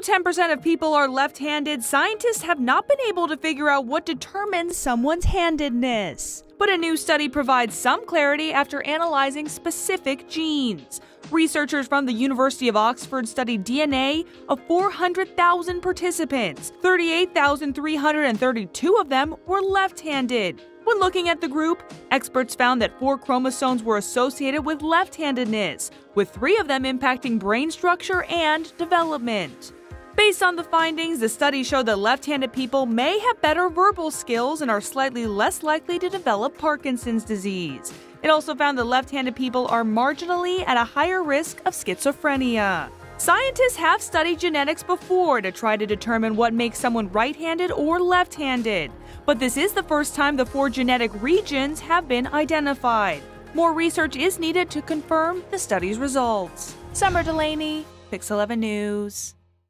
Though 10% of people are left handed, scientists have not been able to figure out what determines someone's handedness. But a new study provides some clarity after analyzing specific genes. Researchers from the University of Oxford studied DNA of 400,000 participants. 38,332 of them were left handed. When looking at the group, experts found that four chromosomes were associated with left handedness, with three of them impacting brain structure and development. Based on the findings, the study showed that left handed people may have better verbal skills and are slightly less likely to develop Parkinson's disease. It also found that left handed people are marginally at a higher risk of schizophrenia. Scientists have studied genetics before to try to determine what makes someone right handed or left handed, but this is the first time the four genetic regions have been identified. More research is needed to confirm the study's results. Summer Delaney, Pix 11 News.